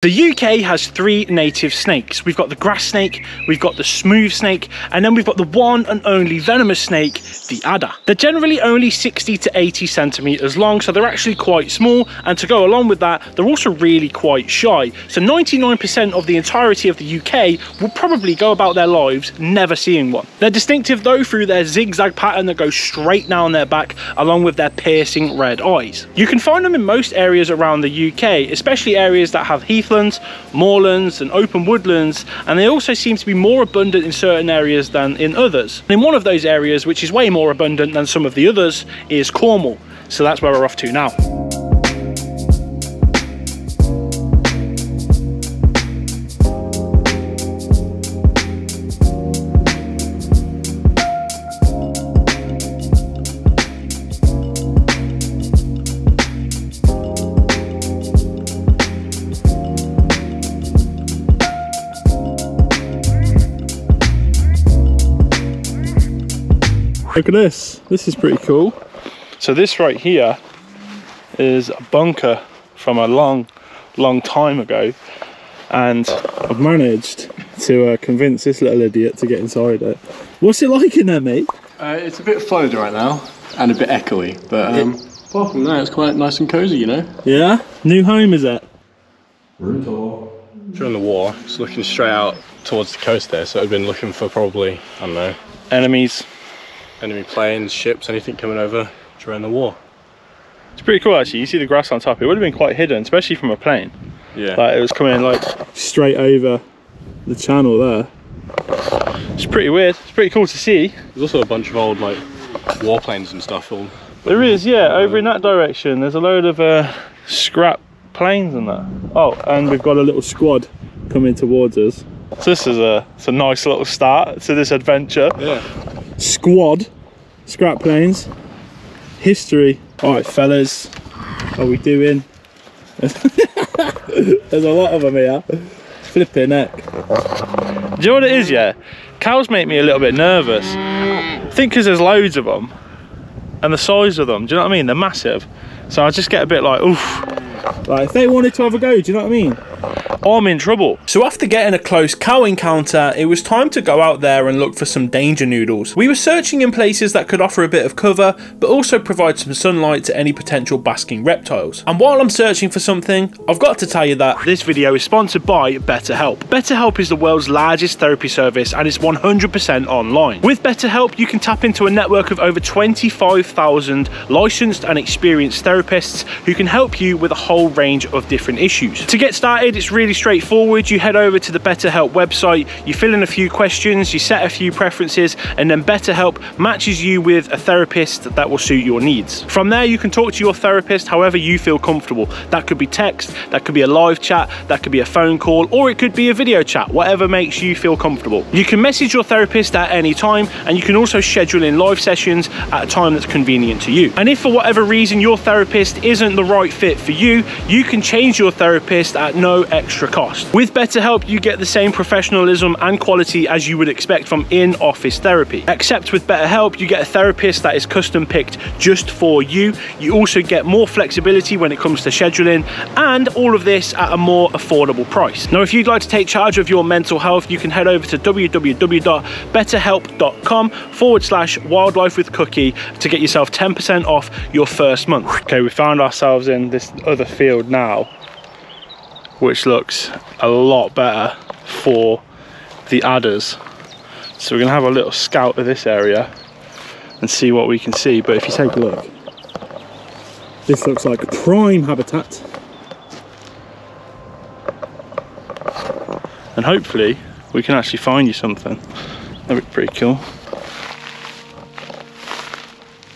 The UK has three native snakes. We've got the grass snake, we've got the smooth snake, and then we've got the one and only venomous snake, the adder. They're generally only 60 to 80 centimeters long, so they're actually quite small. And to go along with that, they're also really quite shy. So 99% of the entirety of the UK will probably go about their lives never seeing one. They're distinctive though through their zigzag pattern that goes straight down their back, along with their piercing red eyes. You can find them in most areas around the UK, especially areas that have heath heathlands, moorlands and open woodlands and they also seem to be more abundant in certain areas than in others. And in one of those areas, which is way more abundant than some of the others, is Cornwall. So that's where we're off to now. Look at this. This is pretty cool. So this right here is a bunker from a long, long time ago. And I've managed to uh, convince this little idiot to get inside it. What's it like in there, mate? Uh, it's a bit flooded right now and a bit echoey, but um, apart from that, it's quite nice and cosy, you know. Yeah? New home, is it? Room tour. During the war, it's looking straight out towards the coast there, so I've been looking for probably, I don't know, enemies enemy planes, ships, anything coming over during the war. It's pretty cool actually. You see the grass on top. It would have been quite hidden, especially from a plane. Yeah. Like it was coming like straight over the channel there. It's pretty weird. It's pretty cool to see. There's also a bunch of old like warplanes and stuff. All, there is, yeah. Over in that direction, there's a load of uh, scrap planes and that. Oh, and we've got a little squad coming towards us. So this is a, it's a nice little start to this adventure. Yeah squad scrap planes history. All right fellas how we doing? There's a lot of them here. Flipping neck do you know what it is yeah? Cows make me a little bit nervous. I think because there's loads of them and the size of them do you know what i mean? They're massive. So i just get a bit like oof. Like if they wanted to have a go do you know what i mean I'm in trouble. So after getting a close cow encounter, it was time to go out there and look for some danger noodles. We were searching in places that could offer a bit of cover, but also provide some sunlight to any potential basking reptiles. And while I'm searching for something, I've got to tell you that this video is sponsored by BetterHelp. BetterHelp is the world's largest therapy service and it's 100% online. With BetterHelp, you can tap into a network of over 25,000 licensed and experienced therapists who can help you with a whole range of different issues. To get started, it's really straightforward. You head over to the BetterHelp website, you fill in a few questions, you set a few preferences, and then BetterHelp matches you with a therapist that will suit your needs. From there, you can talk to your therapist however you feel comfortable. That could be text, that could be a live chat, that could be a phone call, or it could be a video chat, whatever makes you feel comfortable. You can message your therapist at any time, and you can also schedule in live sessions at a time that's convenient to you. And if for whatever reason your therapist isn't the right fit for you, you can change your therapist at no extra cost. With BetterHelp, you get the same professionalism and quality as you would expect from in-office therapy. Except with BetterHelp, you get a therapist that is custom picked just for you. You also get more flexibility when it comes to scheduling and all of this at a more affordable price. Now, if you'd like to take charge of your mental health, you can head over to www.betterhelp.com forward slash wildlife with cookie to get yourself 10% off your first month. Okay, we found ourselves in this other field now which looks a lot better for the adders. So we're gonna have a little scout of this area and see what we can see. But if you take a look, this looks like prime habitat. And hopefully we can actually find you something. That'd be pretty cool.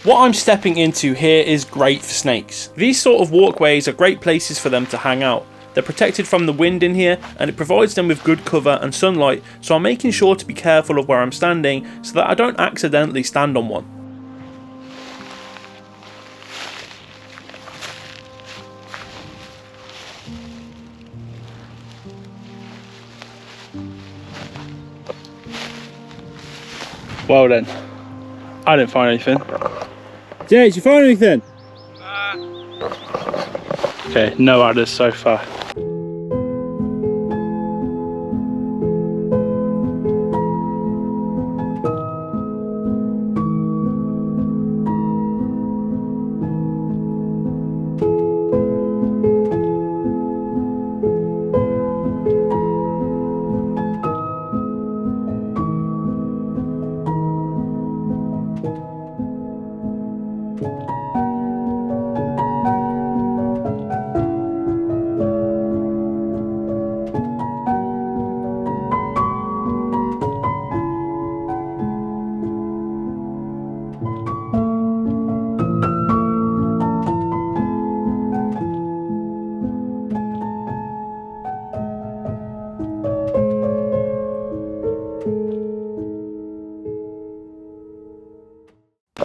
What I'm stepping into here is great for snakes. These sort of walkways are great places for them to hang out. They're protected from the wind in here and it provides them with good cover and sunlight so I'm making sure to be careful of where I'm standing so that I don't accidentally stand on one. Well then, I didn't find anything. Jay, did you find anything? Okay, no others so far.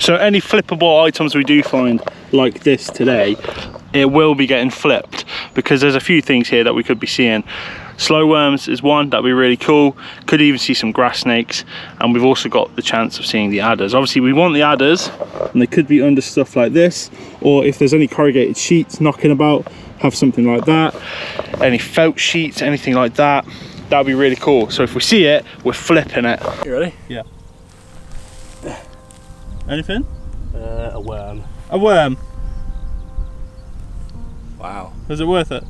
So any flippable items we do find like this today, it will be getting flipped because there's a few things here that we could be seeing. Slow worms is one, that'd be really cool. Could even see some grass snakes. And we've also got the chance of seeing the adders. Obviously we want the adders and they could be under stuff like this. Or if there's any corrugated sheets knocking about, have something like that. Any felt sheets, anything like that. That'd be really cool. So if we see it, we're flipping it. You ready? Yeah. Anything? Uh, a worm. A worm. Wow. Is it worth it?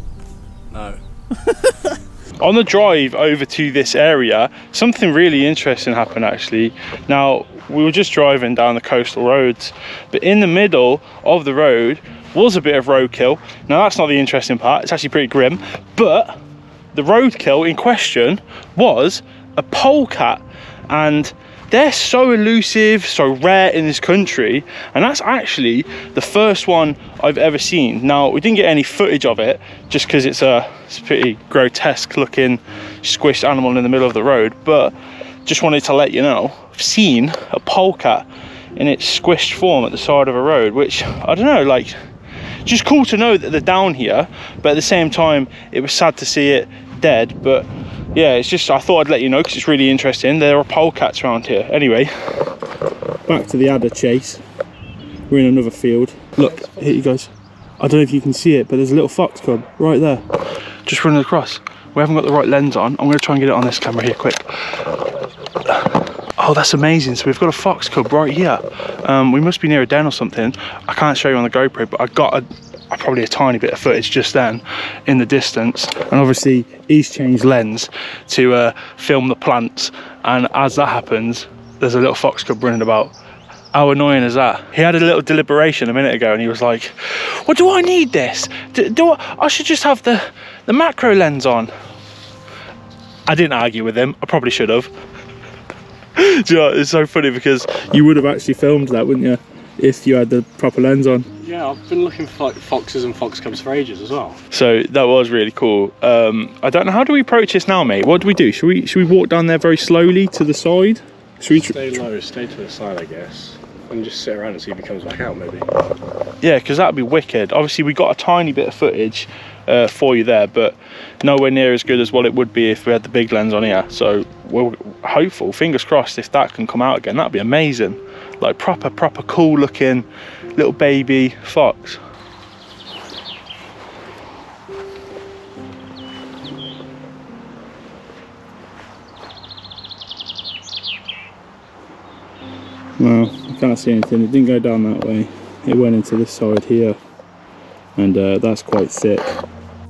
No. on the drive over to this area something really interesting happened actually. Now we were just driving down the coastal roads but in the middle of the road was a bit of roadkill. Now that's not the interesting part it's actually pretty grim but the roadkill in question was a polecat and they're so elusive, so rare in this country, and that's actually the first one I've ever seen. Now, we didn't get any footage of it, just because it's a, it's a pretty grotesque looking squished animal in the middle of the road, but just wanted to let you know, I've seen a polecat in its squished form at the side of a road, which, I don't know, like, just cool to know that they're down here, but at the same time, it was sad to see it dead, but yeah, it's just, I thought I'd let you know because it's really interesting. There are polecats around here. Anyway, back to the adder chase. We're in another field. Look, here you guys. I don't know if you can see it, but there's a little fox cub right there. Just running across. We haven't got the right lens on. I'm going to try and get it on this camera here quick. Oh, that's amazing. So we've got a fox cub right here. Um, we must be near a den or something. I can't show you on the GoPro, but I got a, probably a tiny bit of footage just then in the distance. And obviously he's changed lens to uh, film the plants and as that happens there's a little fox cub running about. How annoying is that? He had a little deliberation a minute ago and he was like well do i need this? Do, do I, I should just have the the macro lens on. I didn't argue with him. I probably should have. You know, it's so funny because you would have actually filmed that wouldn't you if you had the proper lens on Yeah, I've been looking for like foxes and fox cubs for ages as well. So that was really cool. Um, I don't know how do we approach this now, mate. What do we do? Should we should we walk down there very slowly to the side? Should we? Stay low, stay to the side, I guess, and just sit around and see if he comes back out, maybe. yeah, because that'd be wicked. Obviously, we got a tiny bit of footage uh, for you there, but nowhere near as good as what it would be if we had the big lens on here. So we're hopeful, fingers crossed, if that can come out again, that'd be amazing. Like proper, proper cool looking little baby fox. Well, I can't see anything. It didn't go down that way. It went into this side here. And uh, that's quite thick.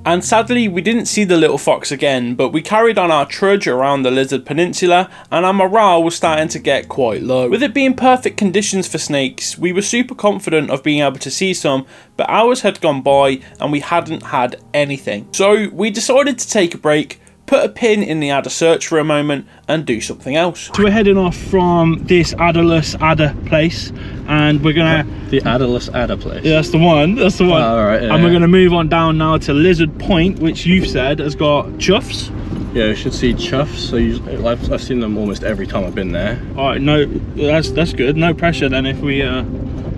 And sadly, we didn't see the little fox again, but we carried on our trudge around the Lizard Peninsula, and our morale was starting to get quite low. With it being perfect conditions for snakes, we were super confident of being able to see some, but hours had gone by and we hadn't had anything. So we decided to take a break, put a pin in the adder search for a moment, and do something else. So we're heading off from this adderless adder place, and we're gonna. The adderless adder place. Yeah, that's the one. That's the one. Oh, all right, yeah, and we're yeah. gonna move on down now to Lizard Point, which you've said has got choughs. Yeah, you should see choughs. So you, I've, I've seen them almost every time I've been there. All right, no, that's that's good. No pressure then. If we, uh,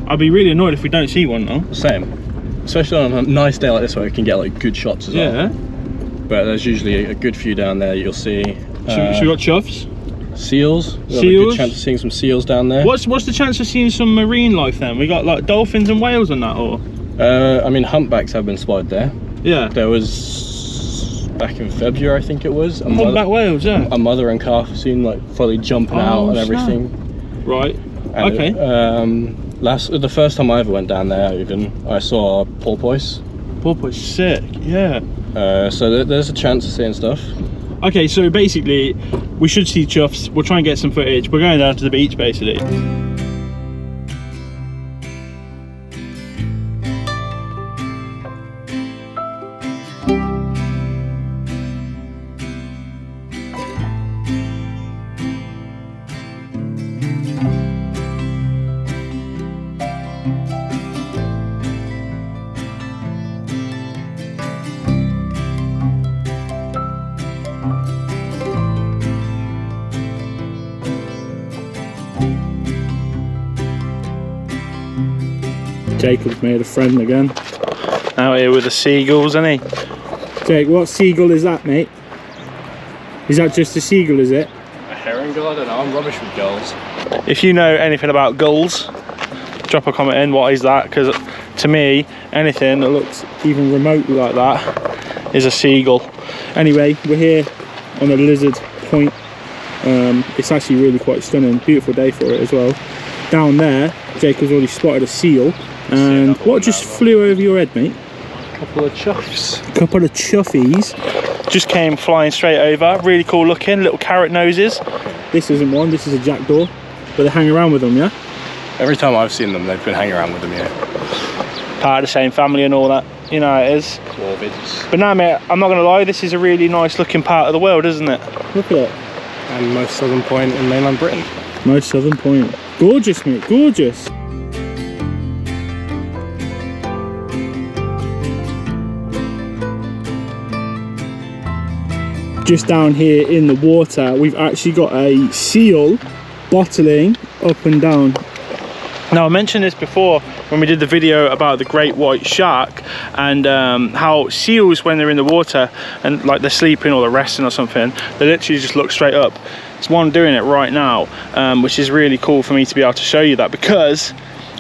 I'd be really annoyed if we don't see one though. Same. Especially on a nice day like this where we can get like good shots as well. Yeah. But there's usually a good few down there you'll see. Uh, so we got choughs. seals. We've got a Seals? good chance of seeing some seals down there. What's what's the chance of seeing some marine life then? We got like dolphins and whales and that, or Uh, I mean, humpbacks have been spotted there. yeah. There was back in February, I think it was. A, Humpback mother, whales, yeah. a mother and calf seen like fully jumping Oh, out and everything. Right. And, Okay. Um, last the first time I ever went down there, even I saw porpoise. Porpoise sick. Yeah. Uh, so th there's a chance of seeing stuff. Okay, so basically, we should see choughs. We'll try and get some footage. We're going down to the beach, basically. thank you Jacob's made a friend again. Out here with the seagulls, isn't he? Jake, what seagull is that, mate? Is that just a seagull, is it? A herring gull? I don't know. I'm rubbish with gulls. If you know anything about gulls, drop a comment in. What is that? Because to me, anything that looks even remotely like that is a seagull. Anyway, we're here on a lizard point. Um, it's actually really quite stunning. Beautiful day for it as well. Down there, Jacob's already spotted a seal. And what just flew over your head, mate? A couple of choughs. A couple of chuffies. Just came flying straight over. Really cool looking, little carrot noses. This isn't one, this is a jackdaw. But they hang around with them, yeah? Every time I've seen them, they've been hanging around with them, yeah. Part of the same family and all that. You know how it is. Corvids. But no, mate, I'm not going to lie. This is a really nice looking part of the world, isn't it? Look at it. And most southern point in mainland Britain. Most southern point. Gorgeous, mate, gorgeous. Just down here in the water, we've actually got a seal bottling up and down. Now, I mentioned this before when we did the video about the great white shark and um, how seals, when they're in the water and like they're sleeping or they're resting or something, they literally just look straight up. It's one doing it right now, um, which is really cool for me to be able to show you that because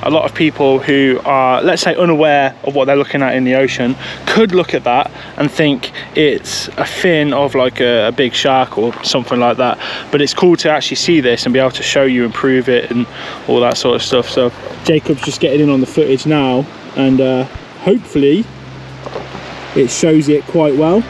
a lot of people who are, let's say, unaware of what they're looking at in the ocean could look at that and think it's a fin of like a, a big shark or something like that. But it's cool to actually see this and be able to show you and prove it and all that sort of stuff. So Jacob's just getting in on the footage now, and uh, hopefully it shows it quite well.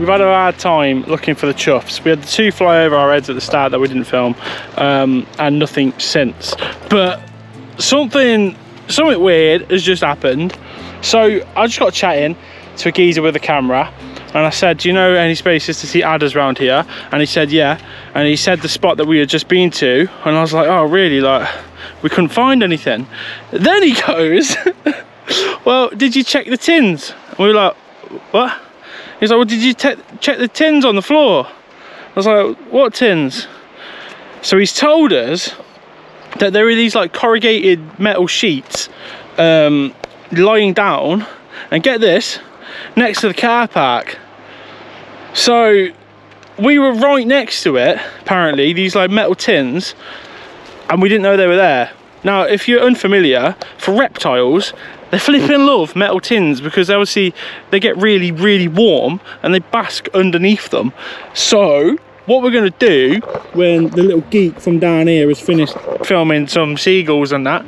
We've had a hard time looking for the choughs. We had the two fly over our heads at the start that we didn't film, um, and nothing since. But something, something weird has just happened. So I just got chatting to a geezer with a camera, and I said, "Do you know any spaces to see adders around here?" And he said, "Yeah." And he said the spot that we had just been to, and I was like, "Oh, really?" Like, we couldn't find anything. Then he goes, "Well, did you check the tins?" And we were like, "What?" He's like, well, did you check the tins on the floor? I was like, what tins? So he's told us that there are these like corrugated metal sheets um, lying down, and get this, next to the car park. So we were right next to it, apparently, these like metal tins, and we didn't know they were there. Now, if you're unfamiliar, for reptiles, they flipping love metal tins because obviously they get really, really warm and they bask underneath them. So, what we're going to do When the little geek from down here has finished filming some seagulls and that,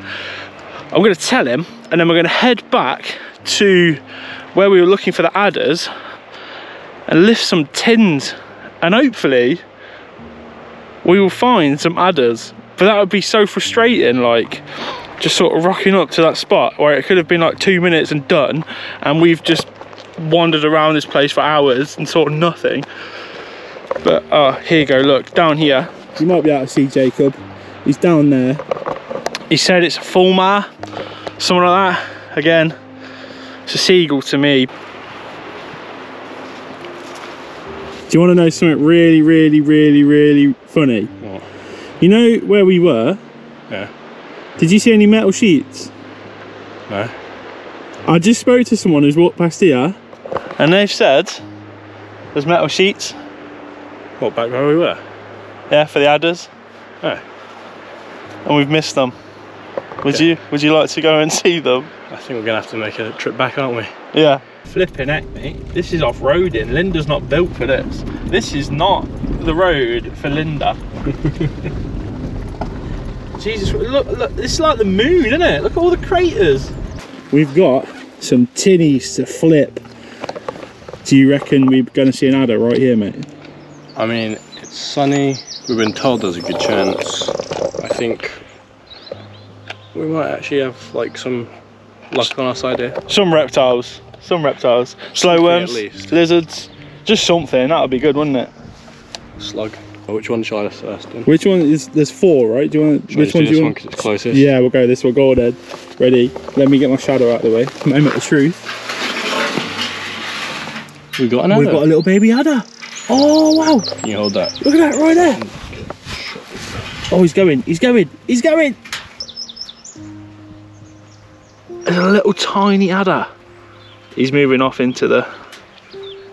I'm going to tell him and then we're going to head back to where we were looking for the adders and lift some tins and hopefully we will find some adders. But that would be so frustrating, like just sort of rocking up to that spot where it could have been like two minutes and done, and we've just wandered around this place for hours and saw nothing. But oh, here you go. Look down here. You might be able to see Jacob. He's down there. He said it's a fulmar, something like that. Again, it's a seagull to me. Do you want to know something really, really, really, really funny? What? You know where we were? Yeah. Did you see any metal sheets? No. I just spoke to someone who's walked past here. And they've said there's metal sheets, What, back where we were? yeah, for the adders, Oh. and we've missed them. Would Okay. you Would you like to go and see them? I think we're going to have to make a trip back, aren't we? Yeah. Flipping heck, mate. This is off-roading. Linda's not built for this. This is not the road for Linda. Jesus, look, look, it's like the moon, isn't it? Look at all the craters. We've got some tinnies to flip. Do you reckon we're going to see an adder right here, mate? I mean, it's sunny. We've been told there's a good chance. I think we might actually have like some luck on our side here. Some reptiles, some reptiles. Slow Something at worms, least. lizards, just something. That would be good, wouldn't it? Slug. Oh, which one shall I first? Then? Which one is, there's four, right? Do you want, Shall which one do you want? it's closest? Yeah, we'll go this one. Go then. Ready? Let me get my shadow out of the way. Moment of truth. We got another. We've got a little baby adder. Oh wow! Can you hold that? Look at that right there. Oh, he's going. He's going. He's going. There's a little tiny adder. He's moving off into the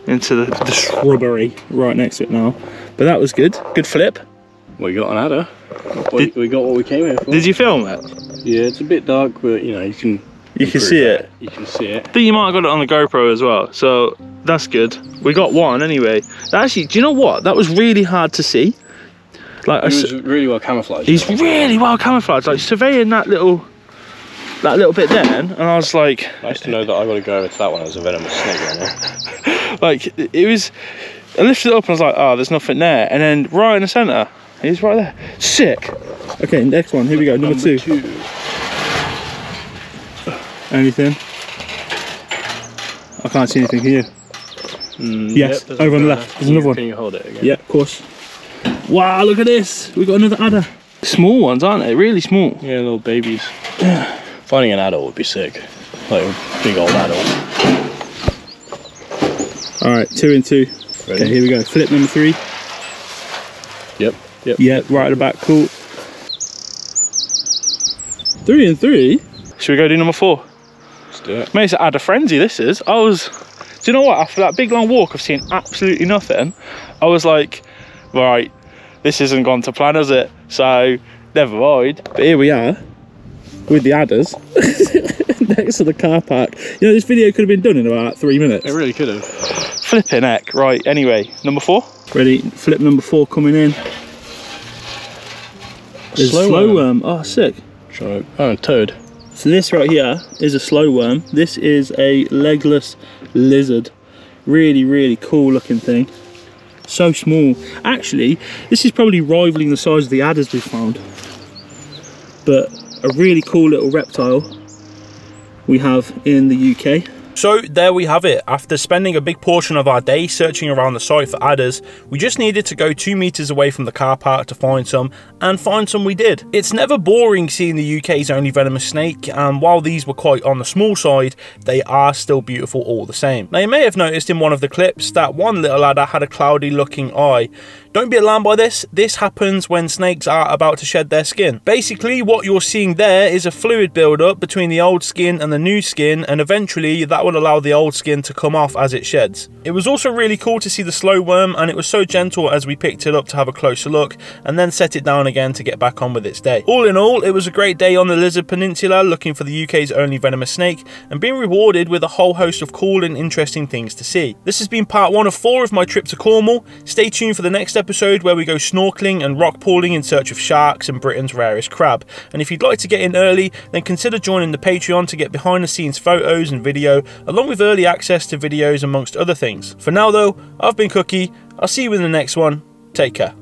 into the, the shrubbery right next to it now. But that was good. Good flip. We got an adder. We, Did- we got what we came here for. Did you film it? Yeah, it's a bit dark, but you know you can. You can see that. it. You can see it. I think you might have got it on the GoPro as well, so that's good. We got one anyway. Actually, do you know what? That was really hard to see. Like, It was really well camouflaged. he's really well camouflaged. Like surveying that little, that little bit then, and I was like, Nice to know that I got to go over to that one. There's a venomous snake there. like it was. I lifted it up and I was like, oh, there's nothing there. And then right in the centre, he's right there. Sick. Okay, next one. Here we go. Number, two. Anything? I can't see anything here. Mm, Yes, there's over on the left. There's Can you- another one. Can you hold it again? Yeah, of course. Wow, look at this. We got another adder. Small ones, aren't they? Really small. Yeah, little babies. Yeah. Finding an adult would be sick. Like a big old adult. All right, two and two. Ready? Okay, here we go. Flip number three. Yep. Yep. Yeah, right at the back. Cool. Three and three. Should we go do number four? Let's do it. Mate, it's an adder frenzy. This is. I was. Do you know what? After that big long walk I've seen absolutely nothing, I was like, right, this isn't gone to plan, has it? So never mind. But here we are with the adders next to the car park. You know, this video could have been done in about three minutes. It really could have. Flipping heck. Right, anyway, number four. Ready, flip number four coming in. There's Slow slow worm. worm. Ah, oh, sick. Try oh, a toad. So this right here is a slow worm. This is a legless lizard. Really, really cool looking thing. So small. Actually, this is probably rivaling the size of the adders we've found. But a really cool little reptile we have in the UK. So there we have it. After spending a big portion of our day searching around the site for adders, we just needed to go two meters away from the car park to find some, and find some we did. It's never boring seeing the UK's only venomous snake, and while these were quite on the small side, they are still beautiful all the same. Now you may have noticed in one of the clips that one little adder had a cloudy looking eye. Don't be alarmed by this, this happens when snakes are about to shed their skin. Basically, what you're seeing there is a fluid buildup between the old skin and the new skin, and eventually that will allow the old skin to come off as it sheds. It was also really cool to see the slow worm, and it was so gentle as we picked it up to have a closer look, and then set it down again to get back on with its day. All in all, it was a great day on the Lizard Peninsula looking for the UK's only venomous snake, and being rewarded with a whole host of cool and interesting things to see. This has been part one of four of my trip to Cornwall. Stay tuned for the next episode where we go snorkeling and rock pooling in search of sharks and Britain's rarest crab. And if you'd like to get in early, then consider joining the Patreon to get behind the scenes photos and video, along with early access to videos amongst other things. For now though, I've been Cookie, I'll see you in the next one, take care.